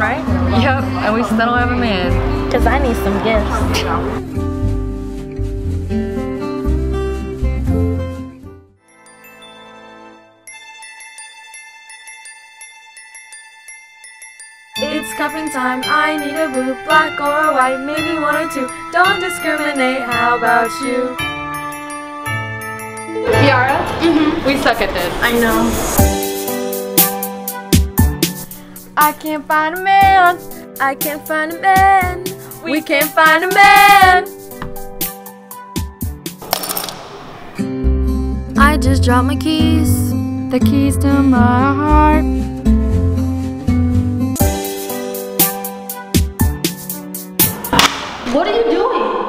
right? Yep, and we still don't have a man. Because I need some gifts. It's cuffing time, I need a boo, black or white, maybe one or two. Don't discriminate, how about you? Kiara? Mm-hmm. We suck at this. I know. I can't find a man, I can't find a man, we can't find a man. I just dropped my keys, the keys to my heart. What are you doing?